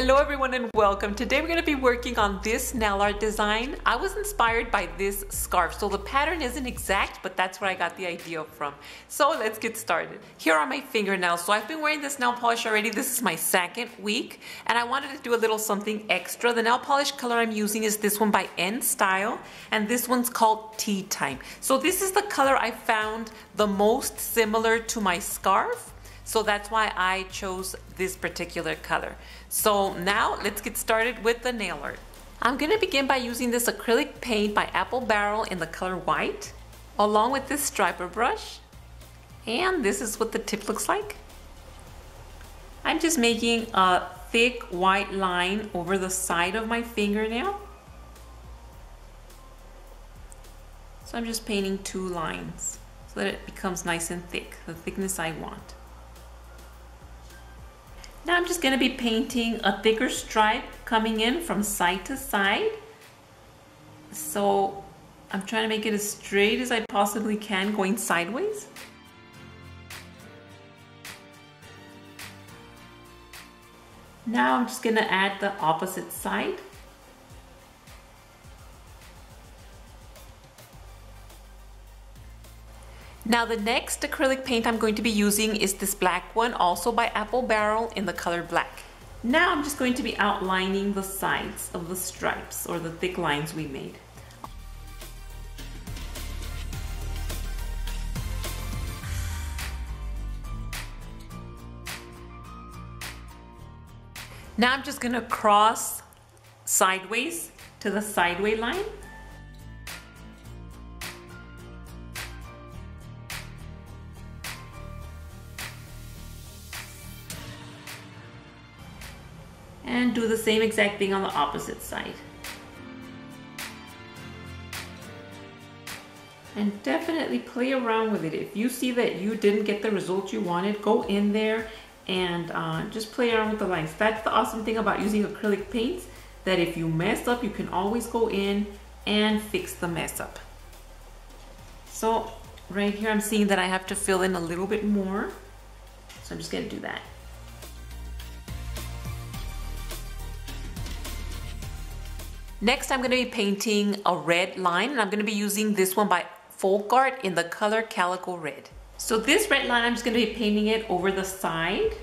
Hello everyone and welcome. Today we're going to be working on this nail art design. I was inspired by this scarf. So the pattern isn't exact, but that's where I got the idea from. So let's get started. Here are my fingernails. So I've been wearing this nail polish already. This is my second week and I wanted to do a little something extra. The nail polish color I'm using is this one by N Style and this one's called Tea Time. So this is the color I found the most similar to my scarf. So that's why I chose this particular color. So now let's get started with the nail art. I'm gonna begin by using this acrylic paint by Apple Barrel in the color white, along with this striper brush. And this is what the tip looks like. I'm just making a thick white line over the side of my fingernail. So I'm just painting two lines so that it becomes nice and thick, the thickness I want. Now I'm just going to be painting a thicker stripe coming in from side to side. So I'm trying to make it as straight as I possibly can going sideways. Now I'm just going to add the opposite side. Now the next acrylic paint I'm going to be using is this black one, also by Apple Barrel in the color black. Now I'm just going to be outlining the sides of the stripes or the thick lines we made. Now I'm just gonna cross sideways to the sideway line and do the same exact thing on the opposite side. And definitely play around with it. If you see that you didn't get the result you wanted, go in there and uh, just play around with the lines. That's the awesome thing about using acrylic paints, that if you mess up, you can always go in and fix the mess up. So right here, I'm seeing that I have to fill in a little bit more. So I'm just gonna do that. Next, I'm going to be painting a red line and I'm going to be using this one by Folk Art in the color Calico Red. So this red line, I'm just going to be painting it over the side.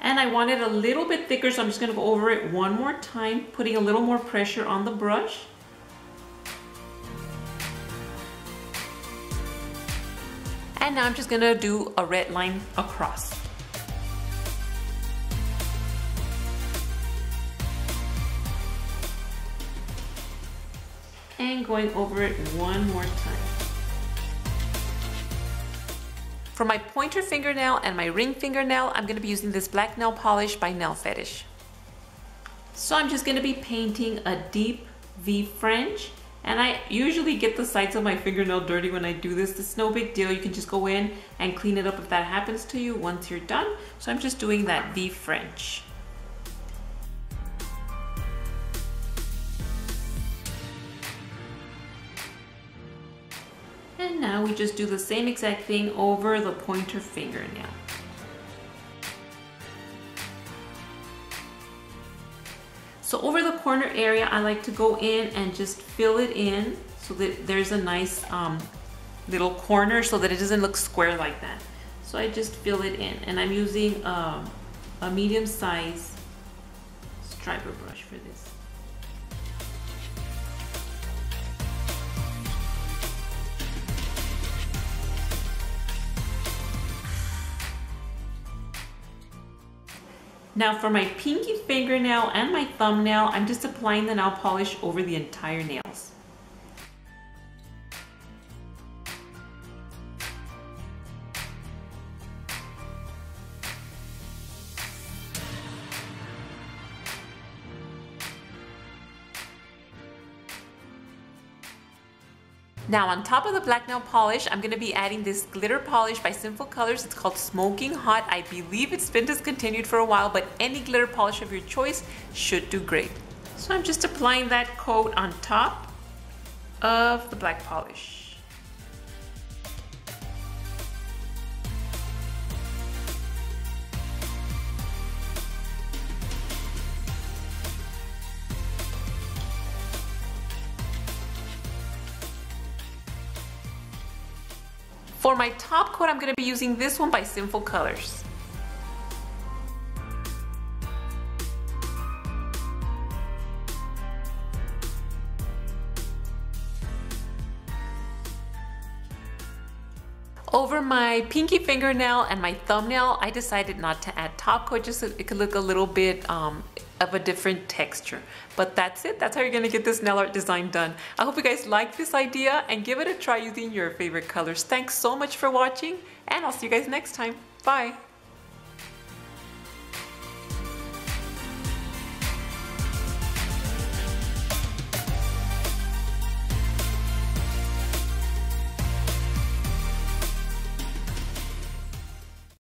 And I want it a little bit thicker, so I'm just going to go over it one more time, putting a little more pressure on the brush. And now I'm just going to do a red line across. And going over it one more time. For my pointer fingernail and my ring fingernail, I'm gonna be using this black nail polish by Nail Fetish. So I'm just gonna be painting a deep V French and I usually get the sides of my fingernail dirty when I do this. It's no big deal. You can just go in and clean it up if that happens to you once you're done. So I'm just doing that V French. And now we just do the same exact thing over the pointer fingernail. So over the corner area, I like to go in and just fill it in so that there's a nice um, little corner so that it doesn't look square like that. So I just fill it in and I'm using um, a medium size striper brush for this. Now for my pinky fingernail and my thumbnail, I'm just applying the nail polish over the entire nails. Now on top of the black nail polish, I'm going to be adding this glitter polish by Sinful Colors. It's called Smoking Hot. I believe it's been discontinued for a while, but any glitter polish of your choice should do great. So I'm just applying that coat on top of the black polish. For my top coat, I'm gonna be using this one by Sinful Colors. Over my pinky fingernail and my thumbnail, I decided not to add top coat just so it could look a little bit um, of a different texture. But that's it. That's how you're gonna get this nail art design done. I hope you guys like this idea and give it a try using your favorite colors. Thanks so much for watching and I'll see you guys next time. Bye.